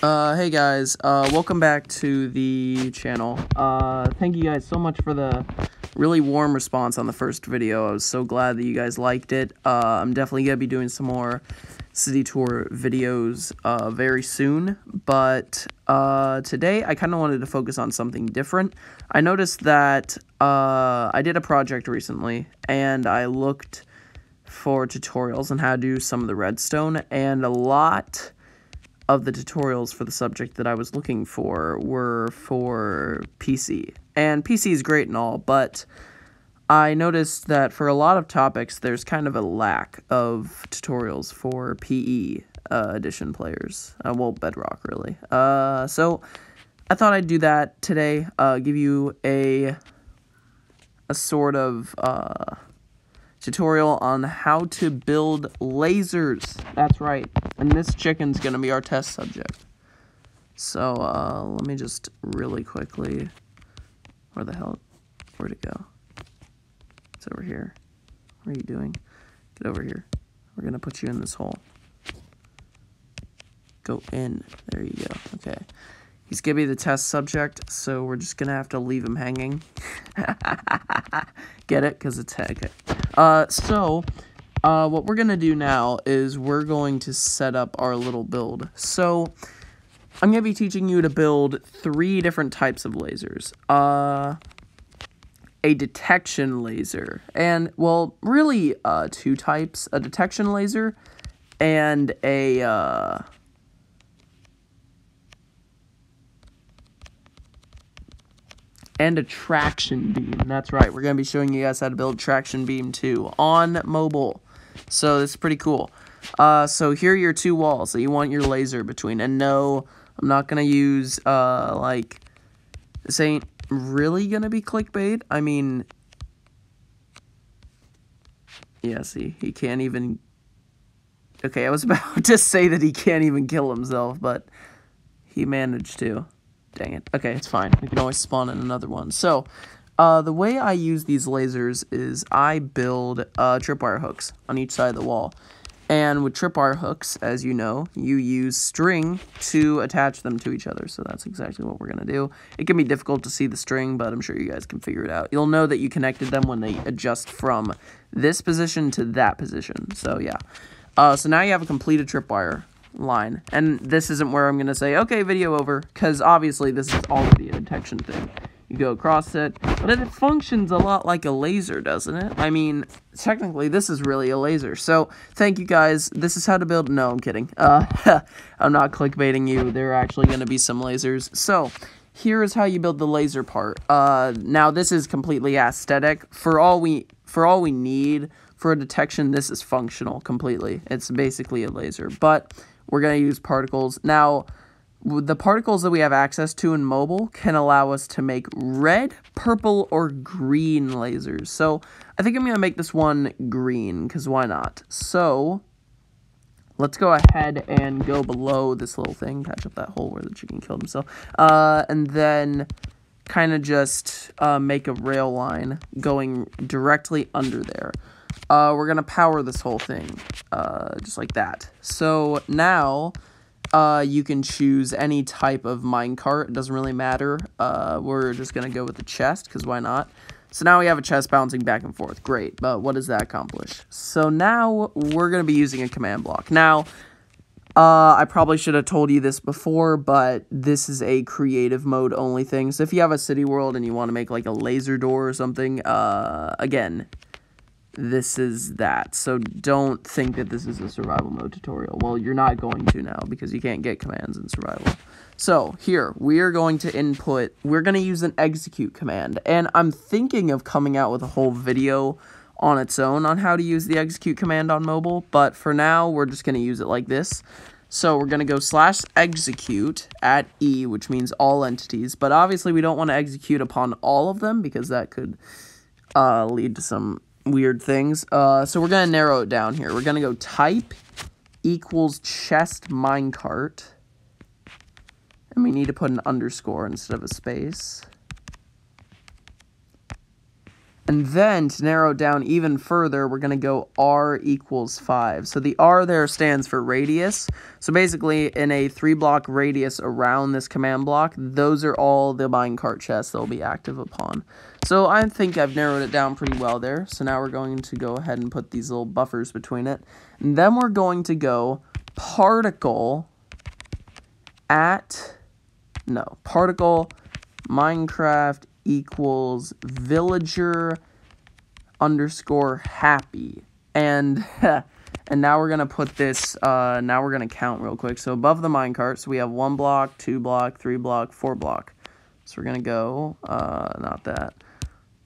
Uh, hey guys, uh, welcome back to the channel. Uh, thank you guys so much for the really warm response on the first video. I was so glad that you guys liked it. Uh, I'm definitely gonna be doing some more city tour videos, uh, very soon. But, uh, today I kind of wanted to focus on something different. I noticed that, uh, I did a project recently, and I looked for tutorials on how to do some of the redstone, and a lot of the tutorials for the subject that I was looking for were for PC. And PC is great and all, but I noticed that for a lot of topics, there's kind of a lack of tutorials for PE uh, edition players. Uh, well, Bedrock, really. Uh, so I thought I'd do that today, uh, give you a, a sort of uh, tutorial on how to build lasers. That's right. And this chicken's going to be our test subject. So, uh, let me just really quickly... Where the hell? Where'd it go? It's over here. What are you doing? Get over here. We're going to put you in this hole. Go in. There you go. Okay. He's going to be the test subject, so we're just going to have to leave him hanging. Get it? Because it's okay. Uh, so, uh, what we're going to do now is we're going to set up our little build. So, I'm going to be teaching you to build three different types of lasers. Uh, a detection laser, and, well, really, uh, two types. A detection laser and a, uh... and a traction beam. That's right. We're going to be showing you guys how to build traction beam 2 on mobile. So is pretty cool. Uh, so here are your two walls that you want your laser between. And no, I'm not going to use, uh, like, this ain't really going to be clickbait. I mean, yeah, see, he can't even, okay, I was about to say that he can't even kill himself, but he managed to. Dang it. Okay, it's fine. We can always spawn in another one. So, uh, the way I use these lasers is I build uh, tripwire hooks on each side of the wall. And with tripwire hooks, as you know, you use string to attach them to each other. So that's exactly what we're going to do. It can be difficult to see the string, but I'm sure you guys can figure it out. You'll know that you connected them when they adjust from this position to that position. So yeah. Uh, so now you have a completed tripwire line. And this isn't where I'm going to say, okay, video over, because obviously this is already a detection thing. You go across it, but it functions a lot like a laser, doesn't it? I mean, technically, this is really a laser. So, thank you guys. This is how to build... No, I'm kidding. Uh, I'm not clickbaiting you. There are actually going to be some lasers. So, here is how you build the laser part. Uh, now, this is completely aesthetic. For all we, for all we need for a detection, this is functional completely. It's basically a laser. But we're going to use particles. Now, the particles that we have access to in mobile can allow us to make red, purple, or green lasers. So I think I'm going to make this one green, because why not? So let's go ahead and go below this little thing, patch up that hole where the chicken killed himself, uh, and then kind of just uh, make a rail line going directly under there. Uh, we're going to power this whole thing, uh, just like that. So now uh, you can choose any type of minecart. It doesn't really matter. Uh, we're just going to go with the chest, because why not? So now we have a chest bouncing back and forth. Great, but what does that accomplish? So now we're going to be using a command block. Now, uh, I probably should have told you this before, but this is a creative mode only thing. So if you have a city world and you want to make like a laser door or something, uh, again, this is that. So don't think that this is a survival mode tutorial. Well, you're not going to now because you can't get commands in survival. So here, we are going to input, we're going to use an execute command. And I'm thinking of coming out with a whole video on its own on how to use the execute command on mobile. But for now, we're just going to use it like this. So we're going to go slash execute at E, which means all entities. But obviously, we don't want to execute upon all of them because that could uh, lead to some weird things. Uh, so we're going to narrow it down here. We're going to go type equals chest minecart. And we need to put an underscore instead of a space. And then to narrow down even further, we're going to go R equals 5. So the R there stands for radius. So basically, in a three block radius around this command block, those are all the minecart chests that will be active upon. So I think I've narrowed it down pretty well there. So now we're going to go ahead and put these little buffers between it. And then we're going to go particle at, no, particle Minecraft equals villager underscore happy. And and now we're gonna put this uh now we're gonna count real quick. So above the minecart, so we have one block, two block, three block, four block. So we're gonna go uh not that.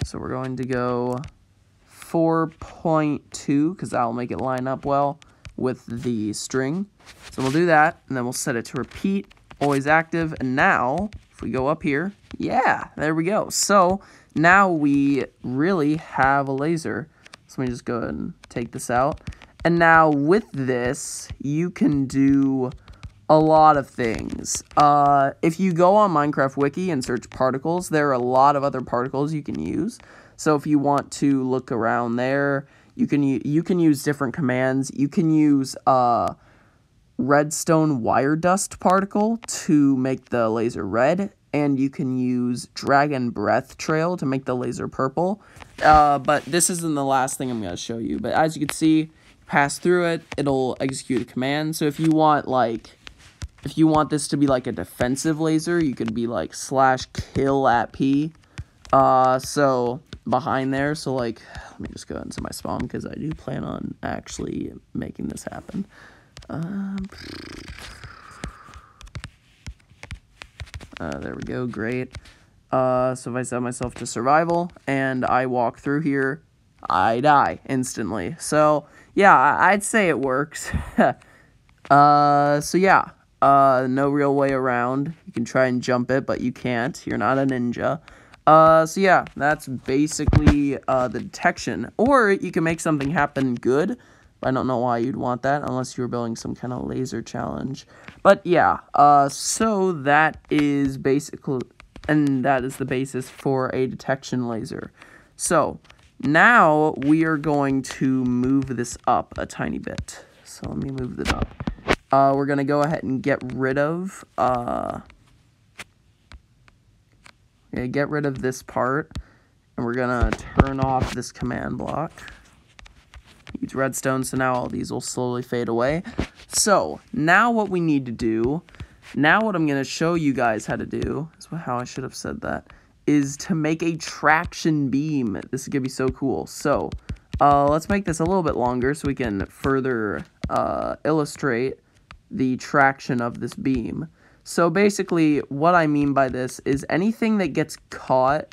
So we're going to go 4.2 because that will make it line up well with the string. So we'll do that and then we'll set it to repeat, always active. And now we go up here, yeah, there we go. So now we really have a laser. So let me just go ahead and take this out. And now with this, you can do a lot of things. Uh, if you go on Minecraft Wiki and search particles, there are a lot of other particles you can use. So if you want to look around there, you can you can use different commands. You can use uh, redstone wire dust particle to make the laser red, and you can use dragon breath trail to make the laser purple. Uh, but this isn't the last thing I'm going to show you. But as you can see, pass through it, it'll execute a command. So if you want like, if you want this to be like a defensive laser, you could be like slash kill at P. Uh, so behind there, so like, let me just go into my spawn because I do plan on actually making this happen. Um, uh, there we go, great. Uh, so if I set myself to survival and I walk through here, I die instantly. So yeah, I'd say it works. uh, so yeah, uh, no real way around. You can try and jump it, but you can't. You're not a ninja. Uh, so yeah, that's basically uh, the detection. Or you can make something happen good I don't know why you'd want that unless you were building some kind of laser challenge. But yeah, uh, so that is basically, and that is the basis for a detection laser. So now we are going to move this up a tiny bit. So let me move it up. Uh, we're going to go ahead and get rid of, uh, yeah, get rid of this part. And we're going to turn off this command block use redstone, so now all these will slowly fade away. So, now what we need to do, now what I'm going to show you guys how to do, is how I should have said that, is to make a traction beam. This is going to be so cool. So, uh, let's make this a little bit longer so we can further uh, illustrate the traction of this beam. So basically, what I mean by this is anything that gets caught,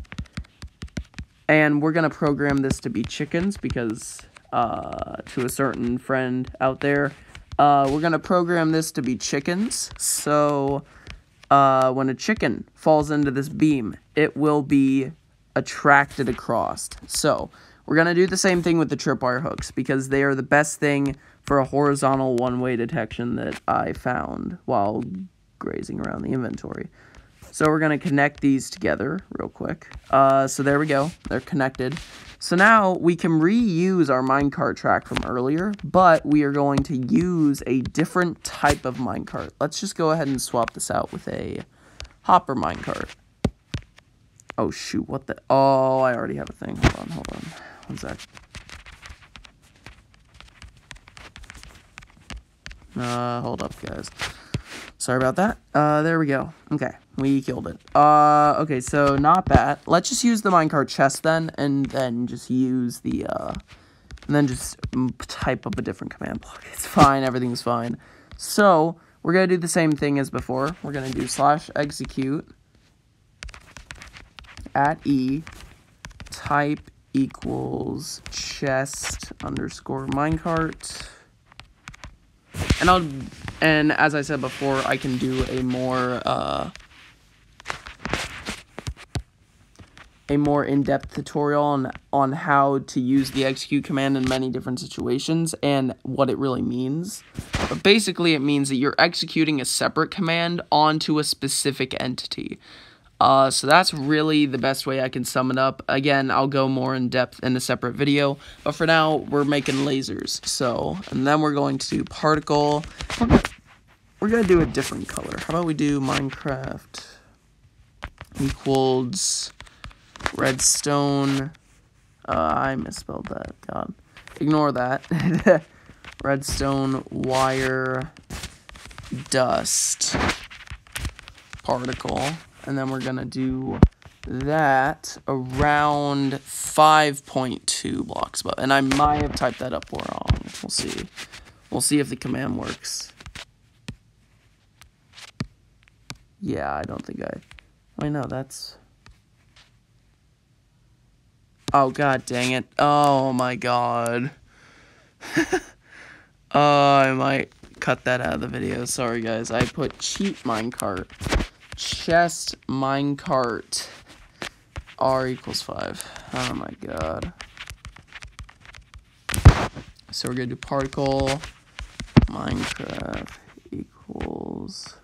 and we're going to program this to be chickens because uh, to a certain friend out there. Uh, we're going to program this to be chickens. So uh, when a chicken falls into this beam, it will be attracted across. So we're going to do the same thing with the tripwire hooks because they are the best thing for a horizontal one-way detection that I found while grazing around the inventory. So we're going to connect these together real quick. Uh, so there we go. They're connected. So now we can reuse our minecart track from earlier, but we are going to use a different type of minecart. Let's just go ahead and swap this out with a hopper minecart. Oh shoot, what the, oh, I already have a thing. Hold on, hold on. One sec. Uh, hold up, guys. Sorry about that. Uh, there we go. Okay, we killed it. Uh, okay, so not that. Let's just use the minecart chest then, and then just use the, uh, and then just type up a different command block. It's fine, everything's fine. So, we're gonna do the same thing as before. We're gonna do slash execute at E type equals chest underscore minecart and I'll and as I said before, I can do a more uh, a more in-depth tutorial on on how to use the execute command in many different situations and what it really means. But basically, it means that you're executing a separate command onto a specific entity. Uh, so that's really the best way I can sum it up. Again, I'll go more in depth in a separate video, but for now, we're making lasers. So, and then we're going to do particle. We're gonna, do a different color. How about we do Minecraft equals redstone. Uh, I misspelled that. God, ignore that. redstone wire dust particle and then we're gonna do that around 5.2 blocks above. And I might have typed that up wrong. We'll see. We'll see if the command works. Yeah, I don't think I... Wait, no, that's... Oh, god dang it. Oh, my god. oh, I might cut that out of the video. Sorry, guys. I put cheat minecart chest minecart r equals 5. Oh my god. So we're going to do particle minecraft equals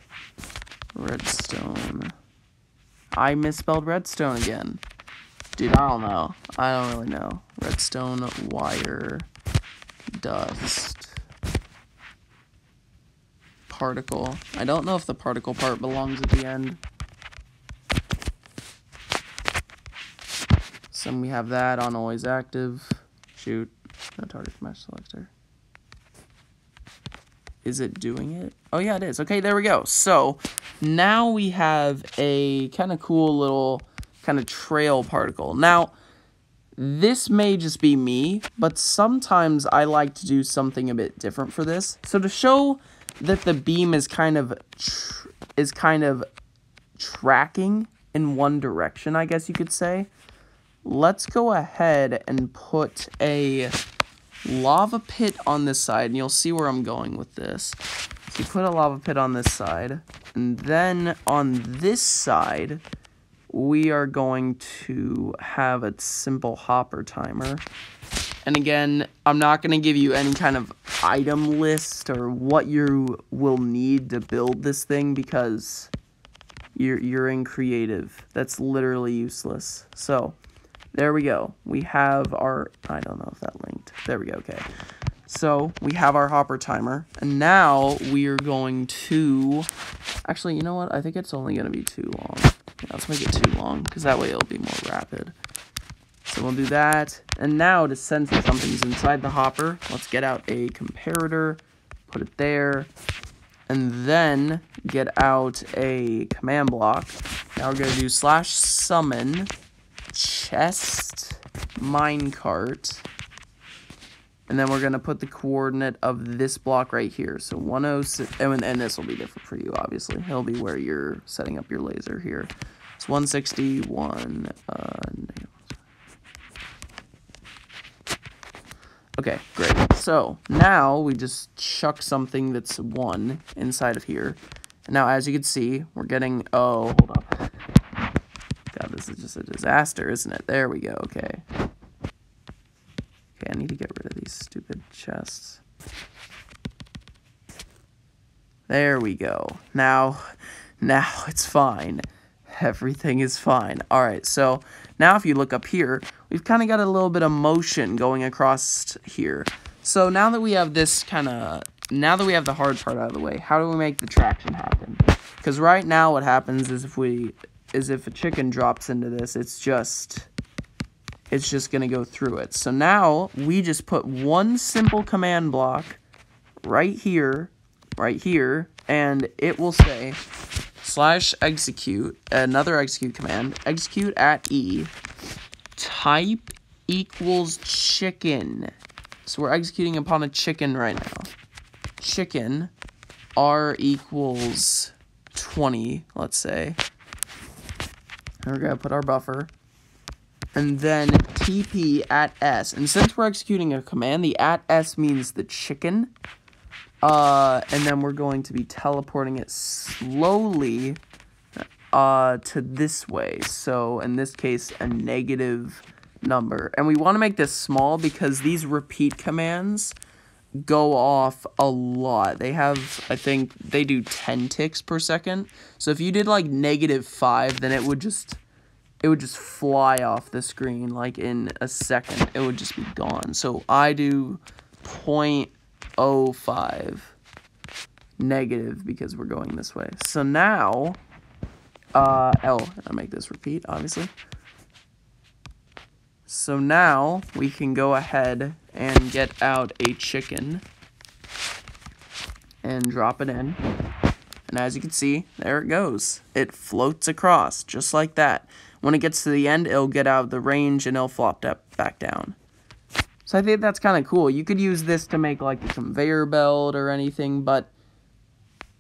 redstone. I misspelled redstone again. Dude, I don't know. I don't really know. Redstone wire dust particle. I don't know if the particle part belongs at the end. So we have that on always active. Shoot. No target mesh selector. Is it doing it? Oh yeah, it is. Okay, there we go. So now we have a kind of cool little kind of trail particle. Now, this may just be me, but sometimes I like to do something a bit different for this. So to show that the beam is kind of is kind of tracking in one direction, I guess you could say. Let's go ahead and put a lava pit on this side, and you'll see where I'm going with this. So you put a lava pit on this side, and then on this side, we are going to have a simple hopper timer. And again, I'm not going to give you any kind of item list or what you will need to build this thing because you're, you're in creative. That's literally useless. So, there we go. We have our, I don't know if that linked. There we go, okay. So, we have our hopper timer. And now, we are going to, actually, you know what? I think it's only going to be too long. Let's make it too long, because that way it'll be more rapid. So we'll do that. And now to sense that something's inside the hopper, let's get out a comparator, put it there, and then get out a command block. Now we're going to do slash summon chest minecart. And then we're going to put the coordinate of this block right here. So 106, and, and this will be different for you, obviously. It'll be where you're setting up your laser here. It's 161, uh, Okay, great. So, now we just chuck something that's 1 inside of here. And now, as you can see, we're getting... Oh, hold up. God, this is just a disaster, isn't it? There we go, okay. Okay, I need to get rid of these stupid chests. There we go. Now, now it's fine. Everything is fine. Alright, so now if you look up here, we've kind of got a little bit of motion going across here. So now that we have this kind of, now that we have the hard part out of the way, how do we make the traction happen? Because right now what happens is if we, is if a chicken drops into this, it's just, it's just going to go through it. So now we just put one simple command block right here, right here, and it will say slash execute, another execute command, execute at E, type equals chicken. So we're executing upon a chicken right now. Chicken, R equals 20, let's say. And we're going to put our buffer. And then TP at S. And since we're executing a command, the at S means the chicken. Uh, and then we're going to be teleporting it slowly uh, to this way. So in this case, a negative number. And we want to make this small because these repeat commands go off a lot. They have, I think, they do 10 ticks per second. So if you did like negative 5, then it would just, it would just fly off the screen like in a second. It would just be gone. So I do 0.05 negative because we're going this way. So now, uh, L, I'll make this repeat, obviously. So now we can go ahead and get out a chicken and drop it in. And as you can see, there it goes. It floats across just like that. When it gets to the end, it'll get out of the range and it'll flop back down. So I think that's kind of cool. You could use this to make like a conveyor belt or anything, but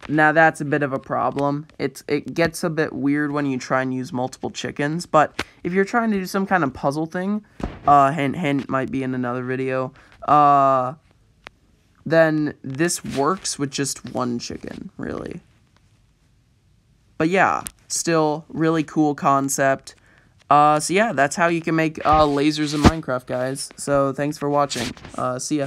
now that's a bit of a problem. It's it gets a bit weird when you try and use multiple chickens, but if you're trying to do some kind of puzzle thing, uh hint hint might be in another video, uh then this works with just one chicken, really. But yeah, still really cool concept. Uh, so yeah, that's how you can make uh, lasers in Minecraft, guys. So thanks for watching. Uh, see ya.